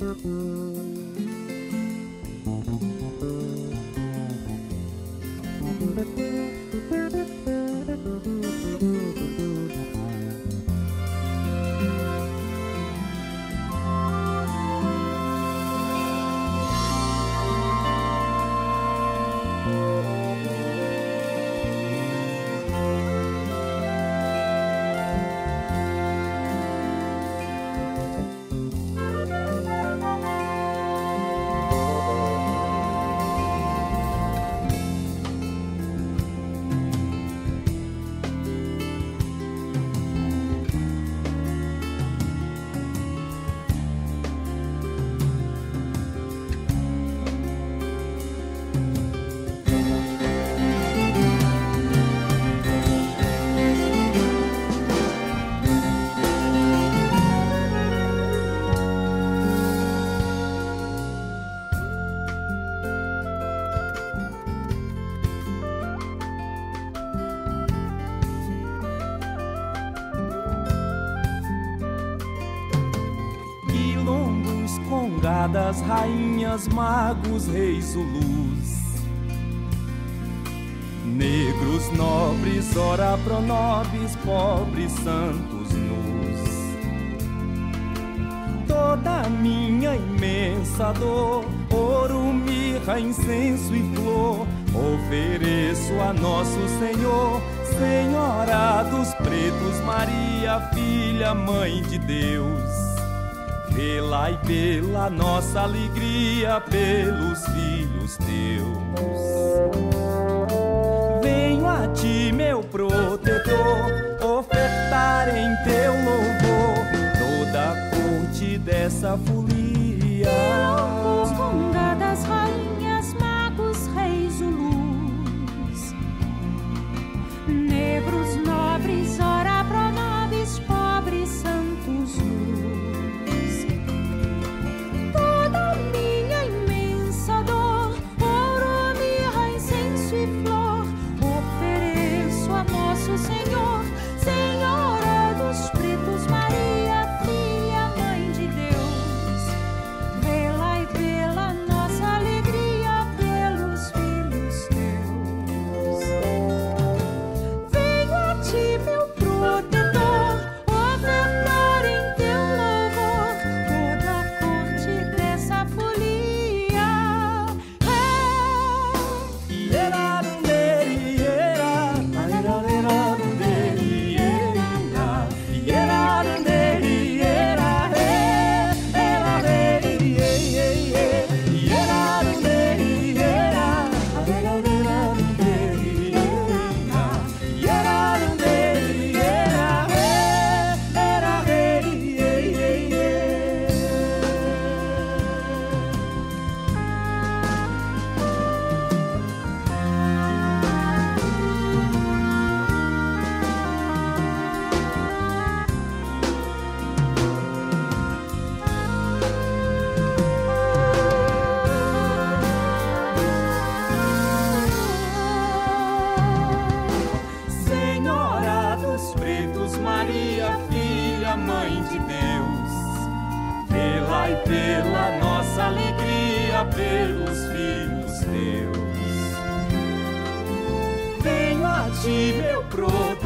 Mm-hmm. Congadas, rainhas, magos, reis Zulus. Negros, nobres, ora pronobis, pobres, santos nus. Toda minha imensa dor, ouro, mirra, incenso e flor, ofereço a nosso Senhor, Senhora dos pretos, Maria, filha, mãe de Deus pela e pela nossa alegria, pelos filhos teus. Venho a ti, meu protetor, ofertar em teu louvor toda a corte dessa folia. Pela nossa alegria, pelos filhos teus. Venho a ti, meu protetor